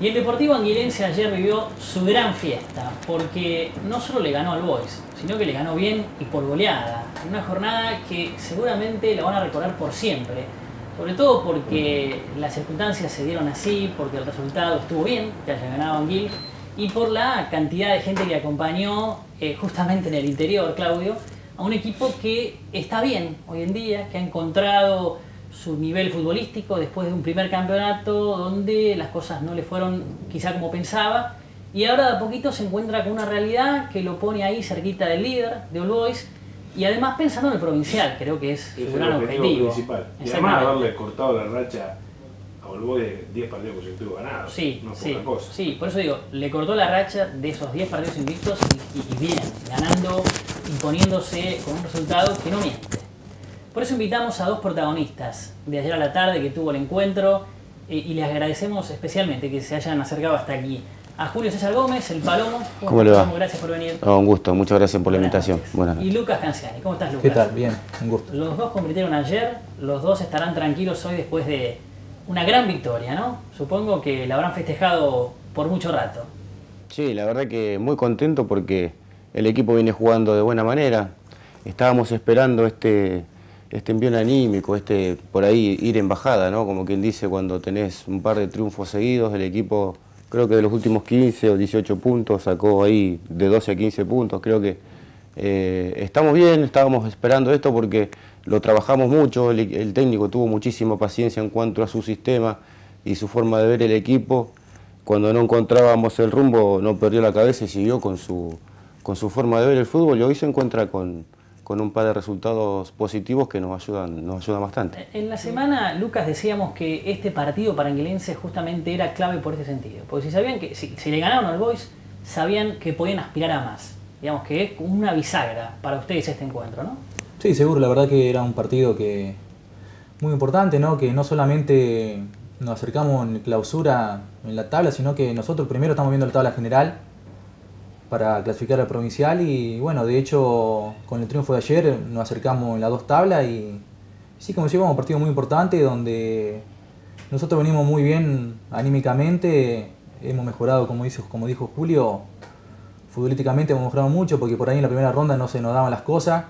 Y el Deportivo Anguilense ayer vivió su gran fiesta, porque no solo le ganó al Boys, sino que le ganó bien y por goleada. Una jornada que seguramente la van a recordar por siempre. Sobre todo porque las circunstancias se dieron así, porque el resultado estuvo bien, que haya ganado Anguil, y por la cantidad de gente que acompañó eh, justamente en el interior, Claudio, a un equipo que está bien hoy en día, que ha encontrado su nivel futbolístico después de un primer campeonato donde las cosas no le fueron quizá como pensaba y ahora de a poquito se encuentra con una realidad que lo pone ahí cerquita del líder de All Boys y además pensando en el provincial, creo que es su gran objetivo. Principal. Y además haberle cortado la racha a All Boys de 10 partidos consecutivos ganados. Sí, no sí, cosa. sí, por eso digo, le cortó la racha de esos 10 partidos invictos y, y bien, ganando, imponiéndose con un resultado que no miente. Por eso invitamos a dos protagonistas de ayer a la tarde que tuvo el encuentro eh, y les agradecemos especialmente que se hayan acercado hasta aquí. A Julio César Gómez, el Palomo. ¿Cómo le va? Gracias por venir. un gusto, muchas gracias por la invitación. Buenas y Lucas Canciani, ¿cómo estás Lucas? ¿Qué tal? Bien, un gusto. Los dos convirtieron ayer, los dos estarán tranquilos hoy después de una gran victoria, ¿no? Supongo que la habrán festejado por mucho rato. Sí, la verdad que muy contento porque el equipo viene jugando de buena manera. Estábamos esperando este, este envío anímico, este por ahí ir en bajada, ¿no? Como quien dice, cuando tenés un par de triunfos seguidos, el equipo creo que de los últimos 15 o 18 puntos sacó ahí de 12 a 15 puntos. Creo que eh, estamos bien, estábamos esperando esto porque lo trabajamos mucho, el, técnico tuvo muchísima paciencia en cuanto a su sistema y su forma de ver el equipo. Cuando no encontrábamos el rumbo no perdió la cabeza y siguió con su, con su forma de ver el fútbol y hoy se encuentra con, con un par de resultados positivos que nos ayudan, nos ayudan bastante. En la semana, Lucas, decíamos que este partido para Anguilense justamente era clave por este sentido. Porque si sabían que si, le ganaron al Boys, sabían que podían aspirar a más. Digamos que es una bisagra para ustedes este encuentro, ¿no? Sí, seguro, la verdad que era un partido que muy importante, ¿no? Que no solamente nos acercamos en clausura en la tabla, sino que nosotros primero estamos viendo la tabla general para clasificar al provincial y bueno, de hecho con el triunfo de ayer nos acercamos en las dos tablas y sí, como decía, un partido muy importante donde nosotros venimos muy bien anímicamente, hemos mejorado, como, dice, como dijo Julio, futbolísticamente hemos mejorado mucho porque por ahí en la primera ronda no se nos daban las cosas.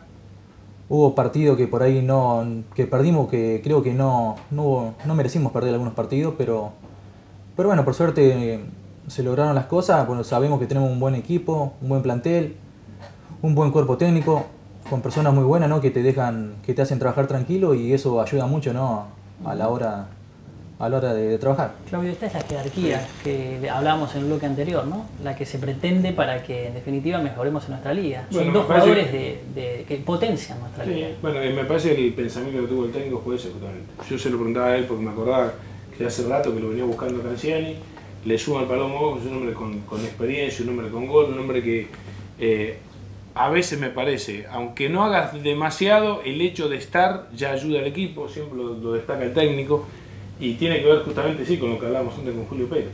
Hubo partidos que por ahí no, que perdimos, que creo que no, no, no merecimos perder algunos partidos, pero, pero bueno, por suerte se lograron las cosas, bueno, sabemos que tenemos un buen equipo, un buen plantel, un buen cuerpo técnico, con personas muy buenas, ¿no? Que te dejan, que te hacen trabajar tranquilo y eso ayuda mucho, ¿no? A la hora, a la hora de, trabajar. Claudio, esta es la jerarquía que hablábamos en el bloque anterior, ¿no? La que se pretende para que en definitiva mejoremos en nuestra liga. Son dos jugadores de, que potencian nuestra liga. Bueno, me parece que el pensamiento que tuvo el técnico fue ese justamente. Yo se lo preguntaba a él porque me acordaba que hace rato que lo venía buscando Canciani le suma al Palomo es un hombre con, experiencia, un hombre con gol, un hombre que eh, a veces me parece, aunque no hagas demasiado, el hecho de estar ya ayuda al equipo, siempre lo, destaca el técnico, y tiene que ver justamente sí con lo que hablábamos antes con Julio Pérez.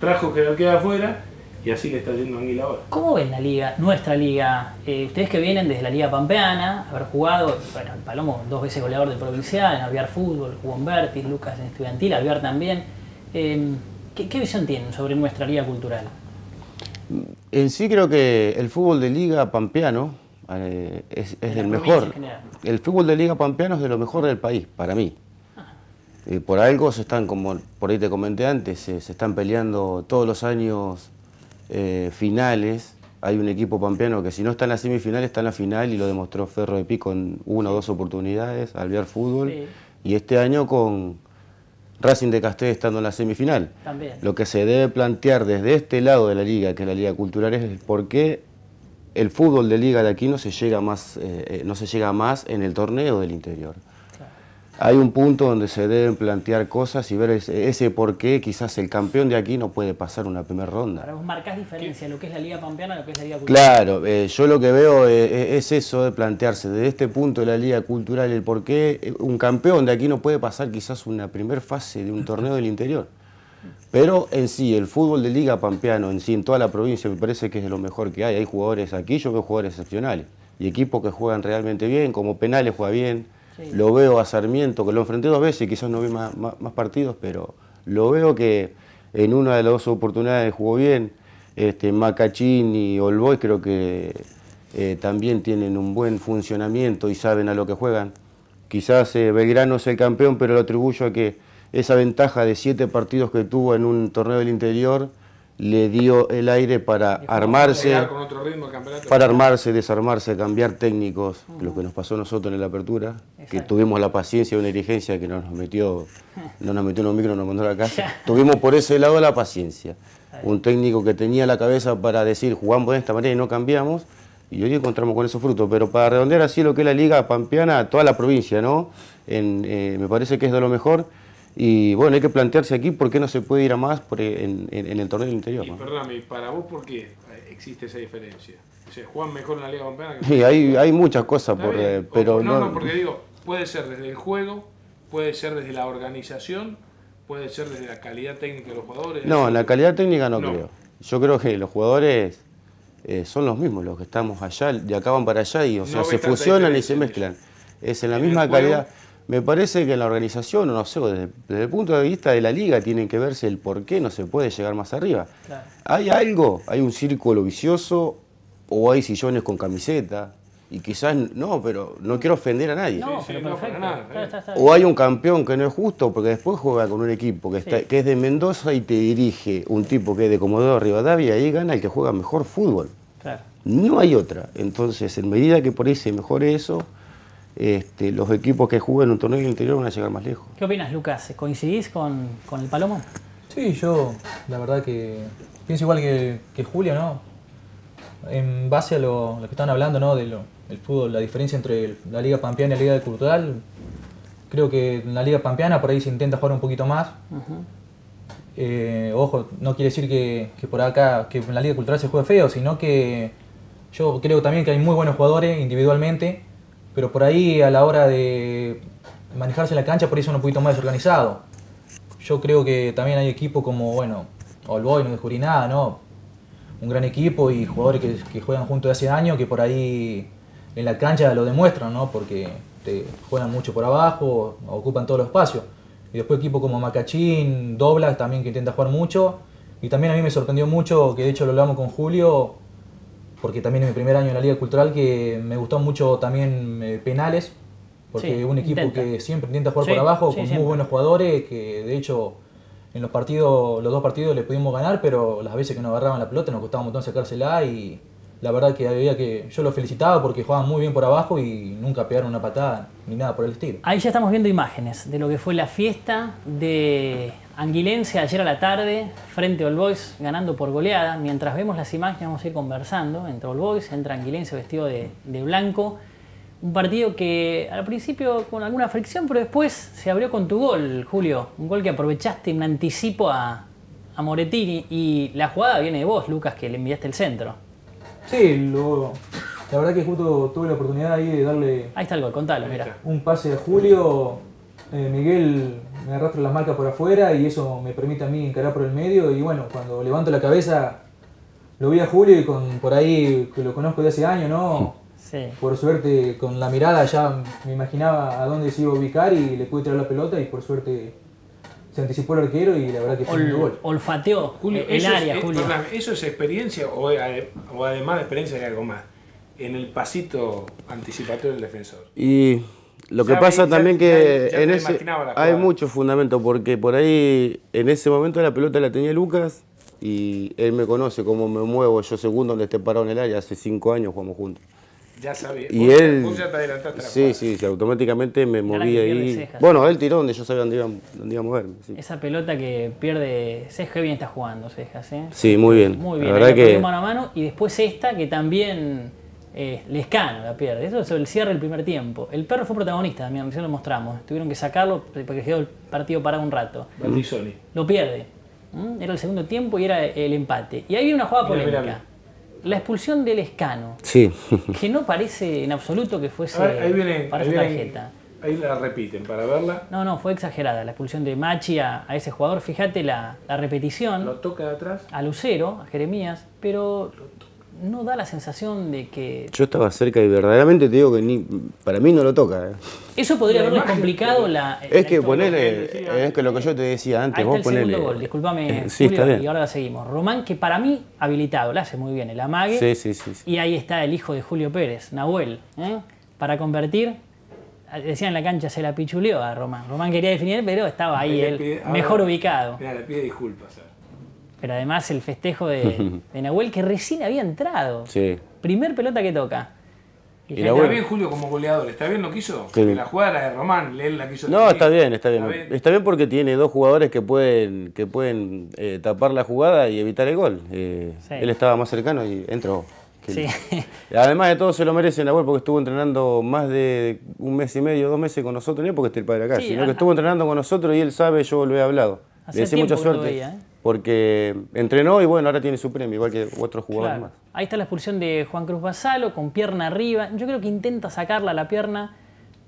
Trajo jerarquía afuera y así le está yendo a Anguila ahora. ¿Cómo ven la liga, nuestra liga? Eh, ustedes que vienen desde la Liga Pampeana, haber jugado, bueno, el Palomo dos veces goleador del provincial, en Alvear Fútbol, jugó en Vertis, Lucas en Estudiantil, Alvear también. Eh, ¿Qué, visión tienen sobre nuestra liga cultural? En sí creo que el fútbol de liga pampeano eh, es, el mejor. El fútbol de liga pampeano es de lo mejor del país, para mí. Eh, por algo se están, como por ahí te comenté antes, se, están peleando todos los años eh, finales. Hay un equipo pampeano que si no está en la semifinal está en la final y lo demostró Ferro de Pico en una o dos oportunidades, Alvear Fútbol. Y este año con, Racing de Castel estando en la semifinal. Lo que se debe plantear desde este lado de la liga, que es la liga cultural, es por qué el fútbol de liga de aquí no se llega más, eh, eh, no se llega más en el torneo del interior hay un punto donde se deben plantear cosas y ver ese, por qué quizás el campeón de aquí no puede pasar una primera ronda. Para vos marcás diferencia lo que es la Liga Pampeana y lo que es la Liga Cultural. Claro, eh, yo lo que veo eh, eh, es, eso de plantearse desde este punto de la Liga Cultural el por qué un campeón de aquí no puede pasar quizás una primera fase de un torneo del interior. Pero en sí, el fútbol de Liga Pampeano, en sí, en toda la provincia, me parece que es de lo mejor que hay. Hay jugadores aquí, yo veo jugadores excepcionales. Y equipos que juegan realmente bien, como Penales juega bien, lo veo a Sarmiento, que lo enfrenté dos veces, quizás no vi más, partidos, pero lo veo que en una de las dos oportunidades jugó bien. Este, Macachín y Olboy creo que eh, también tienen un buen funcionamiento y saben a lo que juegan. Quizás eh, Belgrano es el campeón, pero lo atribuyo a que esa ventaja de siete partidos que tuvo en un torneo del interior le dio el aire para armarse, para armarse, desarmarse, cambiar técnicos, lo que nos pasó a nosotros en la apertura, que tuvimos la paciencia de una dirigencia que no nos metió, no nos metió en un micro, nos mandó a la casa. tuvimos por ese lado la paciencia. Un técnico que tenía la cabeza para decir jugamos de esta manera y no cambiamos, y hoy encontramos con esos frutos. Pero para redondear así lo que es la Liga Pampeana, toda la provincia, ¿no? Eh, me parece que es de lo mejor. Y bueno, hay que plantearse aquí por qué no se puede ir a más en, el torneo del interior. Y perdóname, para vos, ¿por qué existe esa diferencia? O sea, ¿juegan mejor en la Liga Pampeana que Sí, hay, hay muchas cosas, por, eh, pero no, no, porque digo, puede ser desde el juego, puede ser desde la organización, puede ser desde la calidad técnica de los jugadores. No, la calidad técnica no, creo. Yo creo que los jugadores eh, son los mismos, los que estamos allá, de acá van para allá y o sea, se fusionan y se mezclan. Es en la misma calidad. Me parece que en la organización, o no sé, desde, el punto de vista de la liga, tienen que verse el por qué no se puede llegar más arriba. Hay algo, hay un círculo vicioso, o hay sillones con camiseta, y quizás, no, pero no quiero ofender a nadie. No, o hay un campeón que no es justo, porque después juega con un equipo que, está, que es de Mendoza y te dirige un tipo que es de Comodoro Rivadavia, y ahí gana el que juega mejor fútbol. No hay otra. Entonces, en medida que por ahí se mejore eso, este, los equipos que juegan un torneo interior van a llegar más lejos. ¿Qué opinas, Lucas? ¿Coincidís con, el Palomo? Sí, yo la verdad que pienso igual que, Julio, ¿no? En base a lo, que están hablando, ¿no? De del fútbol, la diferencia entre la Liga Pampeana y la Liga de Cultural, creo que en la Liga Pampeana por ahí se intenta jugar un poquito más. Eh, ojo, no quiere decir que, que, por acá, que en la Liga Cultural se juegue feo, sino que yo creo también que hay muy buenos jugadores individualmente pero por ahí a la hora de manejarse en la cancha por ahí son un poquito más desorganizados. Yo creo que también hay equipos como, bueno, Olboy, no descubrí nada, ¿no? Un gran equipo y jugadores que, juegan juntos de hace años que por ahí en la cancha lo demuestran, ¿no? Porque juegan mucho por abajo, ocupan todos los espacios. Y después equipos como Macachín, Doblas también que intenta jugar mucho. Y también a mí me sorprendió mucho, que de hecho lo hablamos con Julio, porque también en mi primer año en la Liga Cultural que me gustó mucho también eh, penales, porque un equipo que siempre intenta jugar por abajo, con muy buenos jugadores, que de hecho en los partidos, los dos partidos le pudimos ganar, pero las veces que nos agarraban la pelota nos costaba un montón sacársela y la verdad que había que yo los felicitaba porque jugaban muy bien por abajo y nunca pegaron una patada ni nada por el estilo. Ahí ya estamos viendo imágenes de lo que fue la fiesta de Anguilense ayer a la tarde frente a All Boys ganando por goleada. Mientras vemos las imágenes vamos a ir conversando entre All Boys, entra Anguilense vestido de, blanco. Un partido que al principio con alguna fricción, pero después se abrió con tu gol, Julio. Un gol que aprovechaste un anticipo a, a Moretini y la jugada viene de vos, Lucas, que le enviaste el centro. Sí, la verdad que justo tuve la oportunidad ahí de darle... Ahí está el gol, contalo, mira. Un pase a Julio, eh, Miguel me arrastra las marcas por afuera y eso me permite a mí encarar por el medio y bueno, cuando levanto la cabeza lo vi a Julio y con por ahí que lo conozco de hace años, ¿no? Sí. Por suerte con la mirada ya me imaginaba a dónde se iba a ubicar y le pude tirar la pelota y por suerte se anticipó el arquero y la verdad que fue un gol. Olfateó el área, Julio. ¿Eso es experiencia o, además de experiencia hay algo más? En el pasito anticipatorio del defensor. Y lo que pasa también que en ese hay mucho fundamento porque por ahí en ese momento la pelota la tenía Lucas y él me conoce cómo me muevo yo segundo donde esté parado en el área, hace cinco años jugamos juntos. Ya sabía. Y él, ya te adelantaste sí, sí, sí, automáticamente me moví ahí. Bueno, él tiró donde yo sabía dónde iba, a moverme. Esa pelota que pierde Cejas, qué bien está jugando Cejas, ¿eh? Sí, muy bien. Muy bien, la verdad que... mano a mano. Y después esta que también eh, Lescano la pierde. Eso es el cierre del primer tiempo. El perro fue protagonista también, ya lo mostramos. Tuvieron que sacarlo porque quedó el partido parado un rato. Lo pierde. ¿Mm? Era el segundo tiempo y era el empate. Y ahí viene una jugada polémica. La expulsión del Escano. Sí. que no parece en absoluto que fuese ahí viene, para tarjeta. Ahí la repiten para verla. No, no, fue exagerada la expulsión de Machi a, ese jugador. Fíjate la, repetición. Lo toca de atrás. A Lucero, a Jeremías, pero no da la sensación de que... Yo estaba cerca y verdaderamente te digo que ni, para mí no lo toca. ¿eh? Eso podría haberle complicado la... Es que ponele, es que lo que yo te decía antes, Ahí vos está el ponele... segundo gol, disculpame Sí, Julio, está bien. y ahora la seguimos. Román, que para mí, habilitado, lo hace muy bien, el amague. Sí, sí, sí, sí. Y ahí está el hijo de Julio Pérez, Nahuel, ¿eh? para convertir. Decía en la cancha se la pichuleó a Román. Román quería definir, pero estaba ahí él, pide- ahora- mejor ubicado. Mira, le pide disculpas. Pero además el festejo de, de Nahuel que recién había entrado. Sí. Primer pelota que toca. Y Está bien Julio como goleador, ¿está bien lo que hizo? Sí. Que la jugada era de Román, él la quiso No, está bien, está bien. Está bien porque tiene dos jugadores que pueden, que pueden eh, tapar la jugada y evitar el gol. Eh, Sí. Él estaba más cercano y entró. Sí. Además de todo se lo merece Nahuel porque estuvo entrenando más de un mes y medio, dos meses con nosotros, no porque esté el padre acá, Sí, sino que estuvo entrenando con nosotros y él sabe, yo lo he hablado. Le deseo mucha suerte veía, ¿eh? Porque entrenó y bueno, ahora tiene su premio, igual que otros jugadores Claro. más. Ahí está la expulsión de Juan Cruz Basalo con pierna arriba. Yo creo que intenta sacarla la pierna.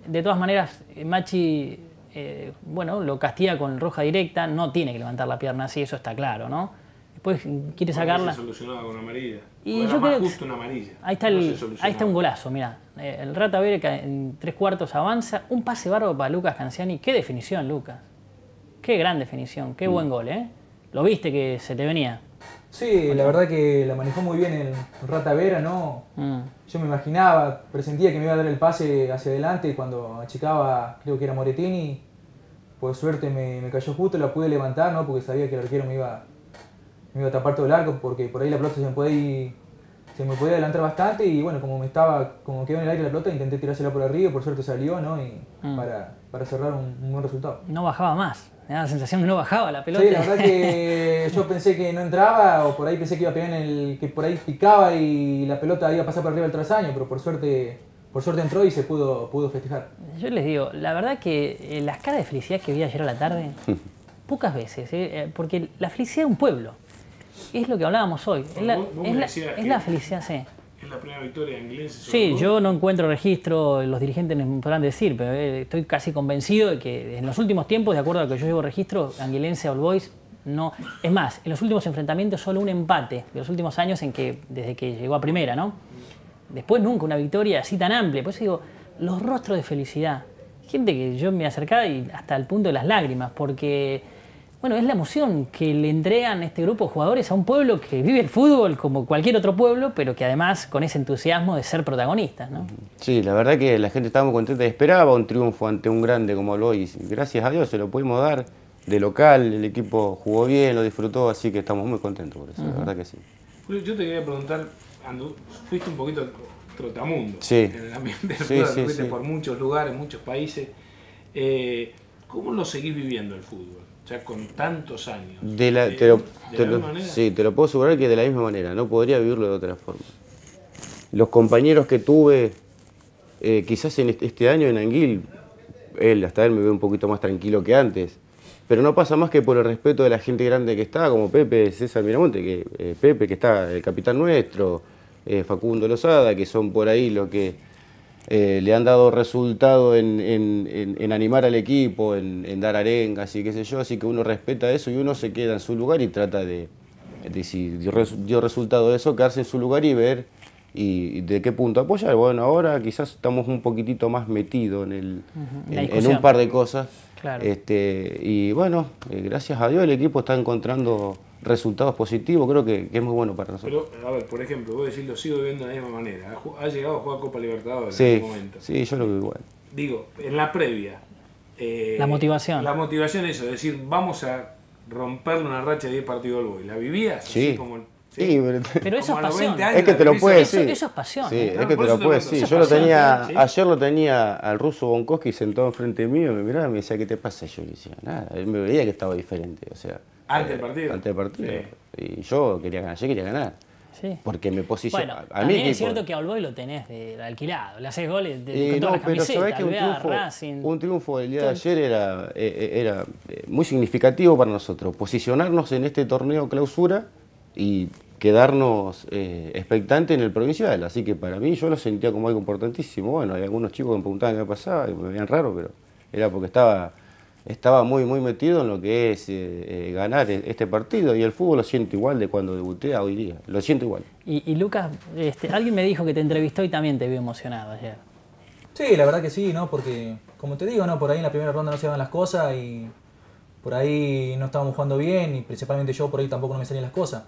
De todas maneras, eh, Machi, eh, bueno, lo castiga con roja directa. No tiene que levantar la pierna así, eso está claro, ¿no? Después quiere sacarla. Se solucionaba con amarilla. Y O era yo más creo justo una amarilla. Ahí está, No el, se ahí solucionaba. está un golazo, mira. el Rata que en tres cuartos avanza. Un pase bárbaro para Lucas Canciani. Qué definición, Lucas. Qué gran definición, qué buen gol, ¿eh? Lo viste que se te venía. Sí, la verdad que la manejó muy bien el Rata Vera, ¿no? Mm. Yo me imaginaba, presentía que me iba a dar el pase hacia adelante cuando achicaba, creo que era Moretini. Por suerte me, me cayó justo, la pude levantar, ¿no? Porque sabía que el arquero me iba, me iba a tapar todo el arco, porque por ahí la pelota se me puede ir- se me podía adelantar bastante y bueno, como me estaba, como quedó en el aire la pelota, intenté tirársela por arriba, por suerte salió, ¿no? Y Mm. para, para cerrar un, un buen resultado. No bajaba más. Me da la sensación que no bajaba la pelota. Sí, la verdad que yo pensé que no entraba, o por ahí pensé que iba a pegar en el. que por ahí picaba y la pelota iba a pasar por arriba del trasaño, pero por suerte, por suerte entró y se pudo, pudo festejar. Yo les digo, la verdad que eh, las caras de felicidad que vi ayer a la tarde, pocas veces, ¿eh? Eh, porque la felicidad de un pueblo es lo que hablábamos hoy. Es la, es la- es la felicidad, sí. Es la primera victoria inglesa. Sí, todo. yo no encuentro registro, los dirigentes me podrán decir, pero eh, estoy casi convencido de que en los últimos tiempos, de acuerdo a lo que yo llevo registro, Anguilense All Boys no. Es más, en los últimos enfrentamientos solo un empate, de los últimos años en que, desde que llegó a primera, ¿no? Después nunca una victoria así tan amplia. Por eso digo, los rostros de felicidad. Gente que yo me acercaba y hasta el punto de las lágrimas, porque, bueno, es la emoción que le entregan este grupo de jugadores a un pueblo que vive el fútbol como cualquier otro pueblo, pero que además con ese entusiasmo de ser protagonistas, ¿no? Sí, la verdad que la gente estaba muy contenta y esperaba un triunfo ante un grande como lo y gracias a Dios se lo pudimos dar de local, el equipo jugó bien, lo disfrutó, así que estamos muy contentos por eso, la verdad que sí. Julio, yo te quería preguntar, Andu, fuiste un poquito trotamundo Sí. en el ambiente del Sí, fútbol, sí, fuiste sí. por muchos lugares, muchos países. Eh, ¿Cómo lo seguís viviendo el fútbol? Ya con tantos años. De la, Eh, te lo, ¿de te la lo- misma manera? sí, te lo puedo asegurar que de la misma manera, no podría vivirlo de otra forma. Los compañeros que tuve, eh, quizás en este, este año en Anguil, él, hasta él me ve un poquito más tranquilo que antes, pero no pasa más que por el respeto de la gente grande que está, como Pepe, César Miramonte, que eh, Pepe, que está el capitán nuestro, eh, Facundo Lozada, que son por ahí los que eh, le han dado resultado en, en- en- en animar al equipo, en, dar arengas y qué sé yo, así que uno respeta eso y uno se queda en su lugar y trata de, de si dio, dio resultado de eso, quedarse en su lugar y ver y, de qué punto apoyar. Bueno, ahora quizás estamos un poquitito más metidos en, el, en un par de cosas. Claro. Este, y bueno, eh, gracias a Dios el equipo está encontrando resultados positivos, creo que, que es muy bueno para nosotros. Pero, a ver, por ejemplo, vos decís, lo sigo viviendo de la misma manera. Ha, llegado a jugar Copa Libertadores en Sí, algún momento. sí, yo lo veo igual. Digo, en la previa. eh, La motivación. La motivación es eso, decir, vamos a romperle una racha de 10 partidos al Boy. ¿La vivías? Sí. Así como, Sí, pero- Pero eso es pasión. 20 años Es que te lo la puede vivís, Eso- eso es pasión, Sí, es que te lo te puede pregunto. decir. Eso es Yo lo tenía, ¿sí? ayer lo tenía al ruso Bonkoski sentado enfrente mío, me miraba y me decía, ¿qué te pasa? Yo le decía, nada, él me veía que estaba diferente, o sea. Ante el eh, partido. Ante el partido. Sí. Y yo quería ganar, yo quería ganar. Sí. Porque me posicioné. Bueno, a mí también es cierto que a Olboy lo tenés de, de alquilado, le haces goles de, Eh, con todas no, las pero camisetas, sabés que un triunfo, Racing. un triunfo del día de ayer era, eh, era eh, muy significativo para nosotros. Posicionarnos en este torneo clausura y quedarnos eh, expectantes en el provincial. Así que para mí yo lo sentía como algo importantísimo. Bueno, hay algunos chicos que me preguntaban qué pasaba y me veían raro, pero era porque estaba estaba muy, muy metido en lo que es eh, eh, ganar e-, este partido y el fútbol lo siento igual de cuando debuté a hoy día, lo siento igual. Y, Lucas, este, alguien me dijo que te entrevistó y también te vio emocionado ayer. Sí, la verdad que sí, ¿no? Porque, como te digo, ¿no? Por ahí en la primera ronda no se van las cosas y por ahí no estábamos jugando bien y principalmente yo por ahí tampoco no me salían las cosas.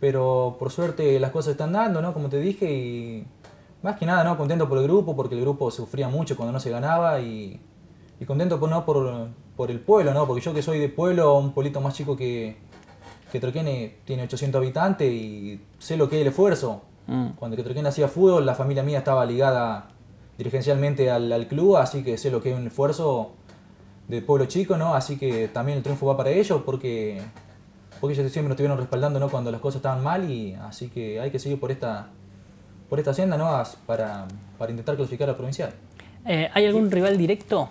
Pero por suerte las cosas están dando, ¿no? Como te dije y más que nada, ¿no? Contento por el grupo porque el grupo sufría mucho cuando no se ganaba y y contento por, no por, por, el pueblo, ¿no? Porque yo que soy de pueblo, un pueblito más chico que, que Troquene, tiene 800 habitantes y sé lo que es el esfuerzo. Mm. Cuando que Troquene hacía fútbol, la familia mía estaba ligada dirigencialmente al, al, club, así que sé lo que es un esfuerzo de pueblo chico, ¿no? Así que también el triunfo va para ellos porque, porque ellos siempre nos estuvieron respaldando, ¿no? Cuando las cosas estaban mal y así que hay que seguir por esta, por esta senda, ¿no? Para, para intentar clasificar a la provincial. Eh, ¿Hay algún rival directo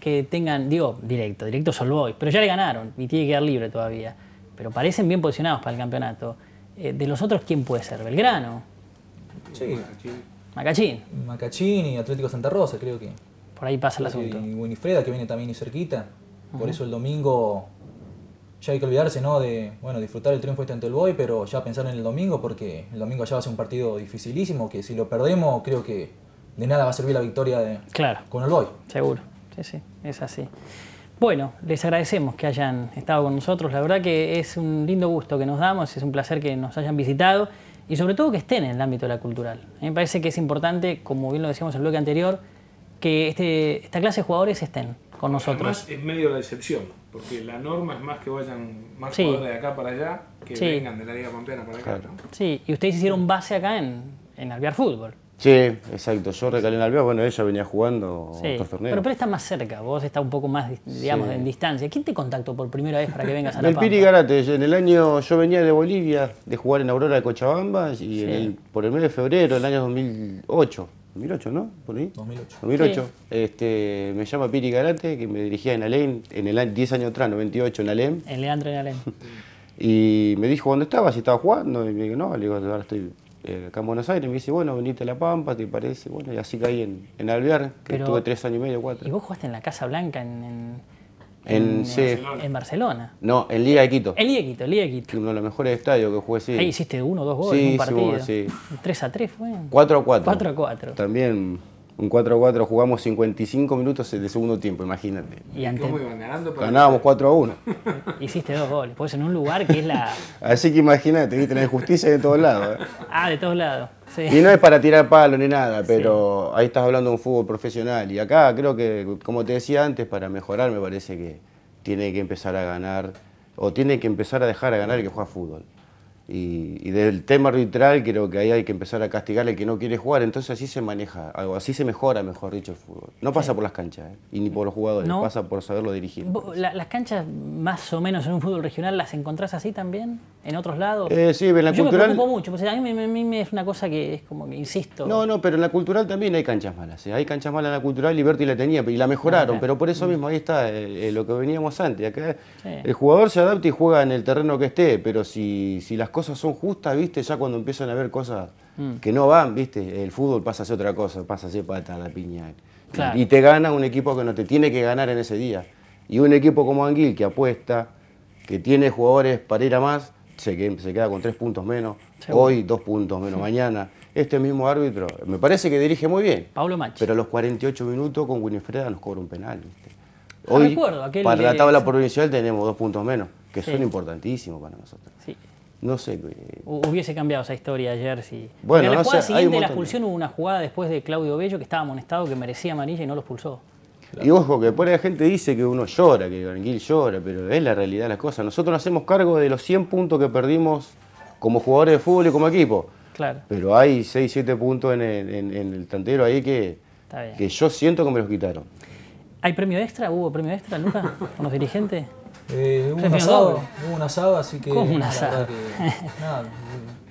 que tengan, digo, directo, directo Solboy, pero ya le ganaron y tiene que quedar libre todavía. Pero parecen bien posicionados para el campeonato. Eh, de los otros, ¿quién puede ser? ¿Belgrano? Sí. Macachín. Macachín y Atlético Santa Rosa, creo que. Por ahí pasa el asunto. Y Winifreda, que viene también y cerquita. Por eso el domingo ya hay que olvidarse, ¿no? De, bueno, disfrutar el triunfo este ante el Boy, pero ya pensar en el domingo, porque el domingo ya va a ser un partido dificilísimo, que si lo perdemos, creo que de nada va a servir la victoria de, claro. con el Boy. Seguro sí, sí, es así. Bueno, les agradecemos que hayan estado con nosotros. La verdad que es un lindo gusto que nos damos, es un placer que nos hayan visitado y sobre todo que estén en el ámbito de la cultural. A mí me parece que es importante, como bien lo decíamos en el bloque anterior, que este, esta clase de jugadores estén con nosotros. Además es medio la excepción, porque la norma es más que vayan más jugadores de acá para allá que vengan de la Liga Pampeana para acá. Sí, y ustedes hicieron base acá en, en Alvear Fútbol. Sí, exacto. Yo recalé en Alvear, bueno, ella venía jugando otros torneos. Pero, pero está más cerca, vos estás un poco más, digamos, en distancia. ¿Quién te contactó por primera vez para que vengas a La El Piri Garate, en el año, yo venía de Bolivia, de jugar en Aurora de Cochabamba, y por el mes de febrero del año 2008, 2008, ¿no? Por ahí. 2008. 2008. Este, me llama Piri Garate, que me dirigía en Alem, en el 10 años atrás, 98, en Alem. En Leandro en Alem. y me dijo dónde estaba, si estaba jugando, y me dijo, no, le digo, ahora estoy eh, acá en Buenos Aires, me dice, bueno, venite a La Pampa, ¿te parece? Bueno, y así caí en, en Alvear, que estuve tres años y medio, cuatro. ¿Y vos jugaste en la Casa Blanca en, en, en, Barcelona. No, en Liga de Quito. En Liga de Quito, Liga de Quito. Uno de los mejores estadios que jugué, sí. Ahí hiciste uno o dos goles en un partido. Sí, 3 a 3 fue. 4 a 4. 4 a 4. También un 4 a 4 jugamos 55 minutos de segundo tiempo, imagínate. ¿Y ¿Cómo iban ganando? Ganábamos 4 a 1. Hiciste dos goles, pues en un lugar que es la... Así que imagínate, viste la injusticia de todos lados. ¿eh? Ah, de todos lados. Sí. Y no es para tirar palo ni nada, pero ahí estás hablando de un fútbol profesional. Y acá creo que, como te decía antes, para mejorar me parece que tiene que empezar a ganar, o tiene que empezar a dejar a ganar el que juega fútbol. Y, del tema arbitral creo que ahí hay que empezar a castigar al que no quiere jugar, entonces así se maneja, algo así se mejora, mejor dicho, el fútbol. No pasa por las canchas, ¿eh? y ni por los jugadores, pasa por saberlo dirigir. ¿Las canchas más o menos en un fútbol regional las encontrás así también? ¿En otros lados? Eh, sí, en la Yo cultural... me preocupo mucho, porque a mí, me es una cosa que es como que insisto. No, no, pero en la cultural también hay canchas malas, ¿eh? hay canchas malas en la cultural y Berti la tenía, y la mejoraron, ah, pero por eso mismo ahí está eh, lo que veníamos antes, acá el jugador se adapta y juega en el terreno que esté, pero si, si las cosas son justas, viste, ya cuando empiezan a ver cosas mm. que no van, viste, el fútbol pasa a ser otra cosa, pasa a ser pata la piña. Y te gana un equipo que no te tiene que ganar en ese día. Y un equipo como Anguil que apuesta, que tiene jugadores para ir a más, se, queda con tres puntos menos. Hoy dos puntos menos mañana. Este mismo árbitro, me parece que dirige muy bien. Pablo Machi. Pero a los 48 minutos con Winifreda nos cobra un penal. Hoy, para la tabla provincial tenemos dos puntos menos, que son importantísimos para nosotros. Sí. No sé. Hubiese cambiado esa historia ayer si. Bueno, en la jugada siguiente de la expulsión hubo una jugada después de Claudio Bello que estaba amonestado, que merecía amarilla y no lo expulsó. Y ojo, que después la gente dice que uno llora, que Guanguil llora, pero es la realidad de las cosas. Nosotros nos hacemos cargo de los 100 puntos que perdimos como jugadores de fútbol y como equipo. Claro. Pero hay 6, 7 puntos en el, tantero ahí que, que yo siento que me los quitaron. ¿Hay premio extra? ¿Hubo premio extra, Lucas, con los dirigentes? Eh, hubo, un asado, hubo un asado, así que. ¿Cómo un asado? nada,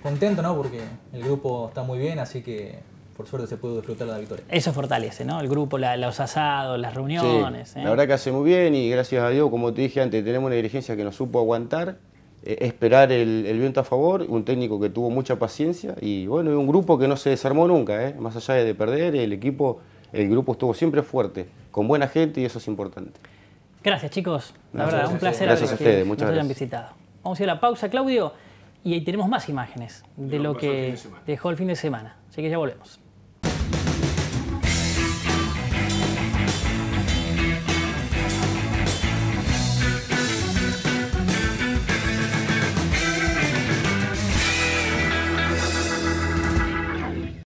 contento, ¿no? Porque el grupo está muy bien, así que por suerte se pudo disfrutar de la victoria. Eso fortalece, ¿no? El grupo, los asados, las reuniones. La ¿eh? verdad que hace muy bien y gracias a Dios, como te dije antes, tenemos una dirigencia que nos supo aguantar, eh, esperar el, viento a favor, un técnico que tuvo mucha paciencia y bueno, y un grupo que no se desarmó nunca, ¿eh? Más allá de perder, el equipo, el grupo estuvo siempre fuerte, con buena gente y eso es importante. Gracias, chicos. La verdad, un placer gracias a ustedes. Muchas nos hayan visitado. Vamos a ir a la pausa, Claudio, y ahí tenemos más imágenes de lo que dejó el fin de semana. Así que ya volvemos.